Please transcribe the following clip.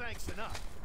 thanks enough.